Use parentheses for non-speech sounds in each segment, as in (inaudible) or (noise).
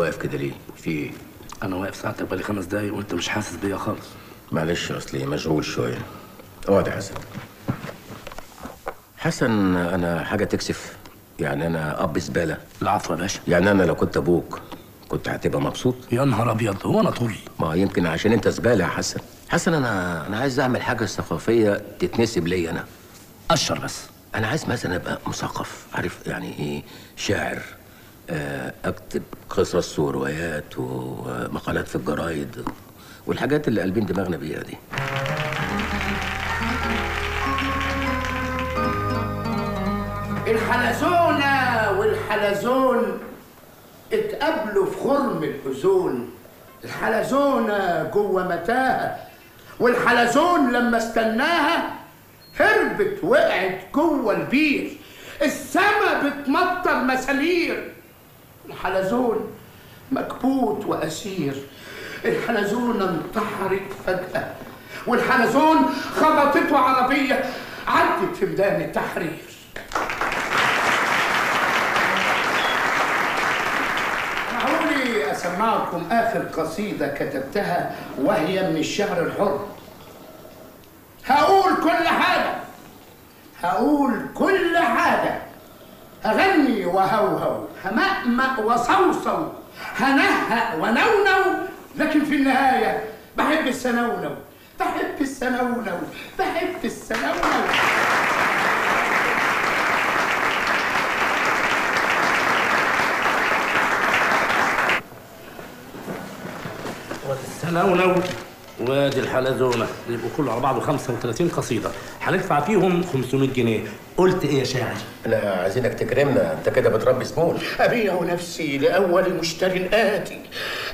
واقف كده ليه؟ في إيه؟ أنا واقف ساعتك بقالي خمس دقايق وأنت مش حاسس بيا خالص. معلش أصلي مشغول شوية. اقعد يا حسن حسن أنا حاجة تكسف. يعني أنا أب زبالة. العفو يا باشا. يعني أنا لو كنت أبوك كنت هتبقى مبسوط؟ يا نهار أبيض هو أنا طول ما يمكن عشان أنت زبالة يا حسن. حسن أنا أنا عايز أعمل حاجة ثقافية تتنسب لي أنا. أشر بس. أنا عايز مثلا أبقى مثقف عارف يعني إيه؟ شاعر. أكتب قصص وروايات ومقالات في الجرايد والحاجات اللي قلبين دماغنا بيها دي. الحلزونة والحلزون اتقابلوا في خرم الأذون. الحلزونة جوه متاهة والحلزون لما استناها هربت وقعت جوه البير. السما بتمطر مسالير. الحلزون مكبوت وأسير. الحلزونة انتحرت فجأة والحلزون خبطته عربية عدت في ميدان التحرير. معقولي أسمعكم آخر قصيدة كتبتها وهي من الشعر الحر. هقول كل حاجة هقول كل هغني وهوهو همأمأ وصوصو هنهأ ونونو. لكن في النهاية بحب السنونو بحب السنونو بحب السنونو. والسنونو. وادي الحلزونه يبقوا كله على بعضه 35 قصيدة. هندفع فيهم 500 جنيه. قلت إيه يا شاعر؟ أنا عايزينك تكرمنا. أنت كده بتربي زبون أبيع نفسي لأول مشتر آتي.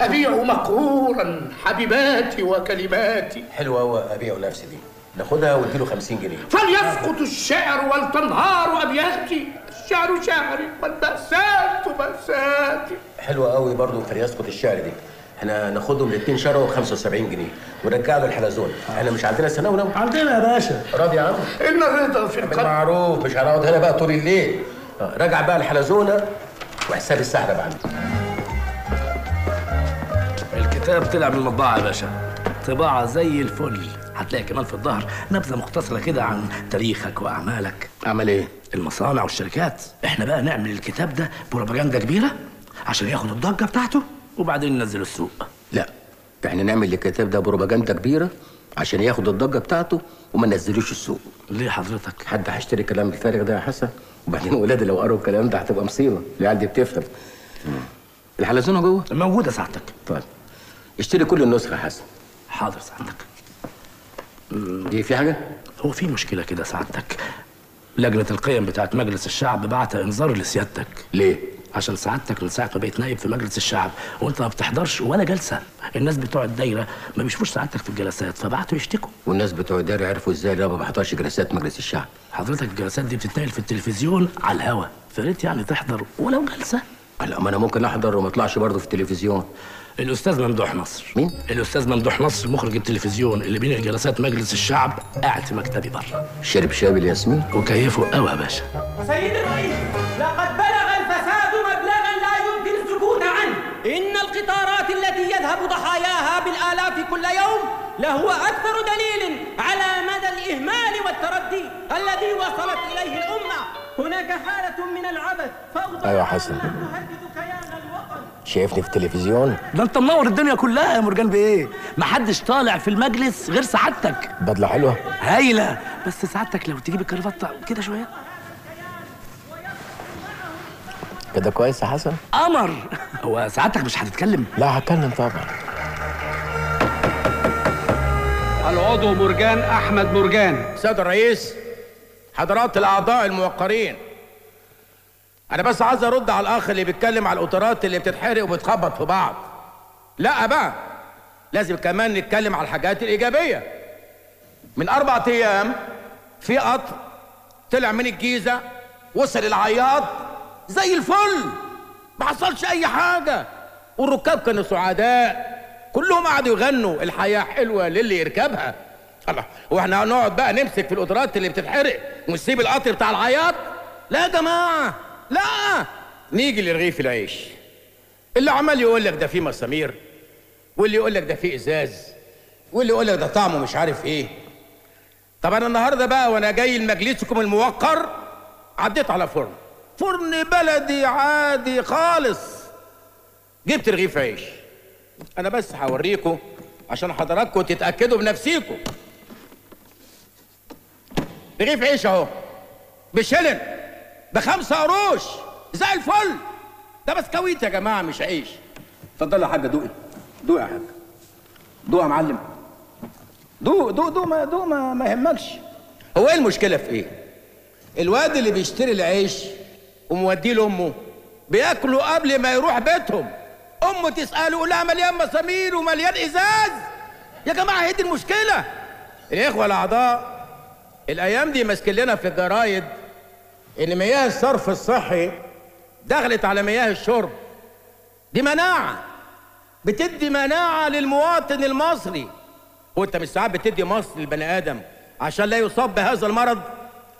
أبيع مقهورا حبيباتي وكلماتي. حلوة قوي أبيع نفسي دي. ناخدها واديله 50 جنيه. فليسقط الشعر ولتنهار أبياتي. الشعر شعري والمأساة مأساتي حلوة قوي برضه فليسقط الشعر دي. إحنا ناخدهم الاثنين شروا ب 75 جنيه. ونرجع له الحلزون. إحنا مش عندنا سنة عندنا يا باشا. راضي يا عم؟ إن الرضا في القلب. بالمعروف مش هنقعد هنا بقى طول الليل. راجع بقى الحلزونة وحساب السحر عندي الكتاب طلع من المطبعة يا باشا. طباعة زي الفل. هتلاقي كمان في الظهر نبذة مختصرة كده عن تاريخك وأعمالك. اعمل إيه؟ المصانع والشركات. إحنا بقى نعمل الكتاب ده بروباجندا كبيرة عشان ياخد الضجة بتاعته وبعدين ننزله السوق. لا. إحنا نعمل الكتاب ده بروباجندا كبيرة عشان ياخد الضجة بتاعته وما ننزلوش السوق. ليه حضرتك؟ حد هيشتري الكلام الفارغ ده يا حسن؟ وبعدين ولادي لو قروا الكلام ده هتبقى مصيبة. العيال دي بتفهم. الحلزونة جوه؟ موجودة ساعتك طيب. اشتري كل النسخة يا حسن. حاضر سعادتك. دي في حاجة؟ هو في مشكلة كده سعادتك. لجنة القيم بتاعت مجلس الشعب بعت انذار لسيادتك. ليه؟ عشان سعادتك من ساعه ما بقيت نائب في مجلس الشعب. وانت ما بتحضرش ولا جلسة. الناس بتوع الدايرة ما بيشوفوش سعادتك في الجلسات فبعتوا يشتكوا. والناس بتوع الدار عرفوا إزاي أنا ما بحضرش جلسات مجلس الشعب. حضرتك الجلسات دي بتتنقل في التلفزيون على الهوا. فريت يعني تحضر ولو جلسة. لا ما أنا ممكن احضر وما اطلعش برضه في التلفزيون. الأستاذ ممدوح نصر. مين؟ الأستاذ ممدوح نصر مخرج التلفزيون اللي بين جلسات مجلس الشعب قاعد في مكتبي بره. شرب شاي الياسمين وكيفه قوي يا باشا. سيد الرئيس لقد كل يوم لهو أكثر دليل على مدى الإهمال والتردي الذي وصلت إليه الأمة. هناك حالة من العبث فوضى أيوة يا حسن. شايفني في التلفزيون؟ ده انت منور الدنيا كلها يا مرجان بايه محدش طالع في المجلس غير سعادتك. بدلة حلوة. هايلة. بس سعادتك لو تجيب الكرافته كده شوية. كده كويس يا حسن؟ قمر. هو سعادتك مش هتتكلم؟ لا هتكلم طبعا. العضو مرجان أحمد مرجان. سيد الرئيس حضرات الأعضاء الموقرين أنا بس عايز أرد على الأخ اللي بيتكلم على القطارات اللي بتتحرق وبتخبط في بعض. لا بقى لازم كمان نتكلم على الحاجات الإيجابية. من أربع أيام في قطر طلع من الجيزة وصل العياط زي الفل ما حصلش أي حاجة. والركاب كانوا سعداء. كلهم قعدوا يغنوا. الحياة حلوة للي يركبها. الله. وإحنا هنقعد بقى نمسك في القطارات اللي بتتحرق. ونسيب القطر بتاع العياط. لا يا جماعة. لا. نيجي لرغيف العيش. اللي عمال يقول لك ده فيه مسامير. واللي يقول لك ده فيه إزاز. واللي يقول لك ده طعمه مش عارف إيه. طب أنا النهارده بقى وأنا جاي لمجلسكم الموقر عديت على فرن. فرن بلدي عادي خالص. جبت رغيف عيش. أنا بس هوريكم عشان حضراتكم تتأكدوا بنفسيكم. رغيف عيش اهو بشلن بخمسة قروش زي الفل. ده بسكويت يا جماعة مش عيش. اتفضل يا حاجة دوقي. دوقي يا حاجة. دوق يا معلم. دوق دوق دوق ما دوق ما, ما يهمكش. هو إيه المشكلة في إيه؟ الواد اللي بيشتري العيش وموديه لأمه بياكلوا قبل ما يروح بيتهم. امه تساله لها مليان مسامير ومليان إزاز. يا جماعة هي دي المشكلة. الإخوة الأعضاء الأيام دي ماسكين لنا في الجرايد إن مياه الصرف الصحي دخلت على مياه الشرب. دي مناعة. بتدي مناعة للمواطن المصري. هو انت مش ساعات بتدي مصر للبني آدم عشان لا يصاب بهذا المرض؟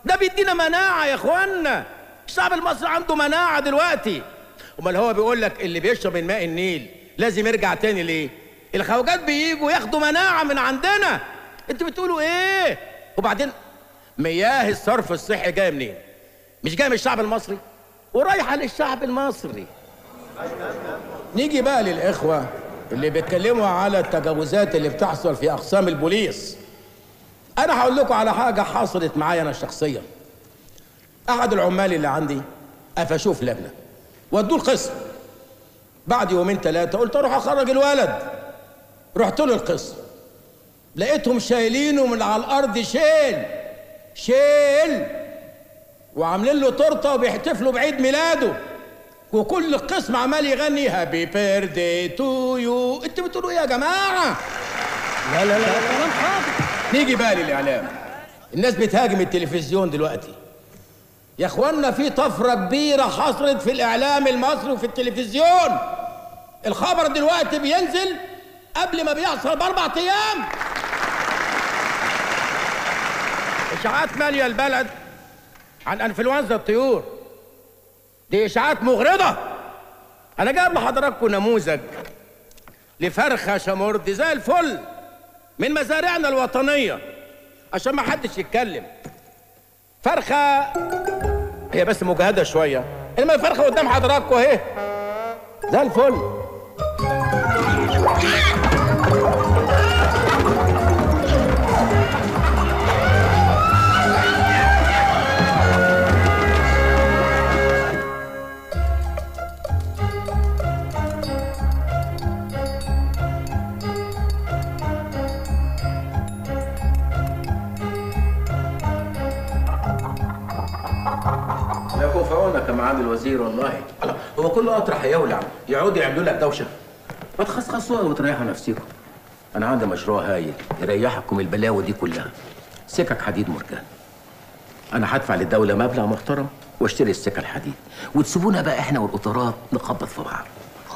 ده بيدينا مناعة يا اخوانا الشعب المصري عنده مناعة دلوقتي. امال هو بيقول لك اللي بيشرب من ماء النيل لازم يرجع تاني ليه؟ الخواجات بييجوا ياخدوا مناعة من عندنا. أنتوا بتقولوا إيه؟ وبعدين مياه الصرف الصحي جاية منين؟ مش جاية من الشعب المصري؟ ورايحة للشعب المصري. نيجي بقى للإخوة اللي بيتكلموا على التجاوزات اللي بتحصل في أقسام البوليس. أنا هقول لكم على حاجة حصلت معايا أنا شخصيا. أحد العمال اللي عندي قفشوه في لجنه ودوه القسم بعد يومين ثلاثة قلت أروح أخرج الولد. رحت له القسم لقيتهم شايلينه من على الأرض شيل شيل وعاملين له تورتة وبيحتفلوا بعيد ميلاده. وكل القسم عمال يغني happy birthday to you أنتوا بتقولوا إيه يا جماعة؟ لا لا لا كلام فاضي نيجي بقى للإعلام. الناس بتهاجم التلفزيون دلوقتي. يا اخوانا في طفرة كبيرة حصلت في الإعلام المصري وفي التلفزيون. الخبر دلوقتي بينزل قبل ما بيحصل بأربع أيام. إشاعات مالية البلد عن إنفلونزا الطيور. دي إشاعات مغرضة. أنا جايب لحضراتكم نموذج لفرخة شمرد زي الفل من مزارعنا الوطنية عشان ما حدش يتكلم. فرخة هي بس مجهدة شوية. إنما الفرخة قدام حضراتكم أهي. زي الفل. الوزير والله. الله، هو كل قطر هيولع يقعدوا يعملوا لك دوشة. ما تخصخصوها وتريحوا نفسكم أنا عندي مشروع هايل يريحكم البلاوي دي كلها. سكك حديد مرجان. أنا هدفع للدولة مبلغ محترم واشتري السكة الحديد. وتسيبونا بقى إحنا والقطارات نخبط في بعض.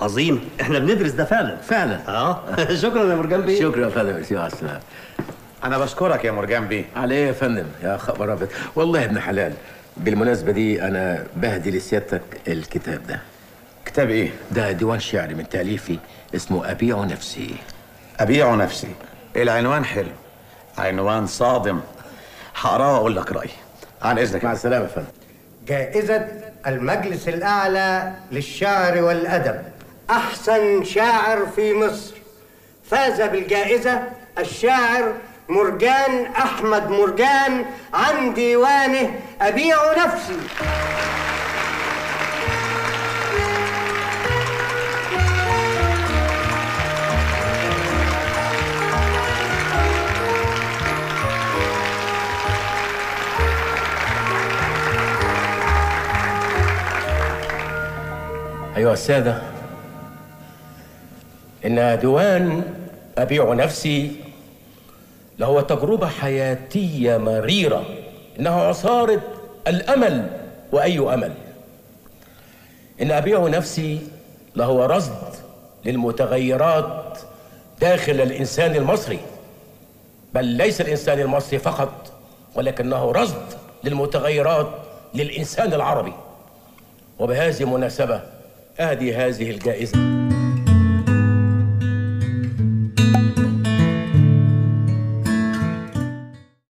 عظيم. إحنا بندرس ده فعلا. فعلا. آه. (laughs) شكرا يا مرجان بيه. شكرا يا فندم. ميرسي على السلامه أنا بشكرك يا مرجان بيه. على إيه يا فندم. يا خبر أبيض. والله ابن حلال. بالمناسبة دي أنا بهدي لسيادتك الكتاب ده. كتاب إيه؟ ده ديوان شعري من تأليفي اسمه أبيع نفسي. أبيع نفسي. العنوان حلو. عنوان صادم. هقرأه وأقول لك رأيي. عن إذنك. مع السلامة يا فندم. جائزة المجلس الأعلى للشعر والأدب. أحسن شاعر في مصر. فاز بالجائزة الشاعر مرجان أحمد مرجان عن ديوانه أبيع نفسي. أيها السادة إن ديوان أبيع نفسي لهو تجربة حياتية مريرة إنها عصارة الأمل وأي أمل. إن أبيع نفسي لهو رصد للمتغيرات داخل الإنسان المصري بل ليس الإنسان المصري فقط ولكنه رصد للمتغيرات للإنسان العربي. وبهذه المناسبة ادي هذه الجائزة.